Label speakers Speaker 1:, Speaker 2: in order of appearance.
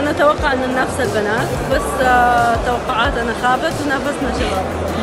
Speaker 1: نتوقع أن ننافس البنات بس آه، توقعاتنا خابت ونافسنا شباب.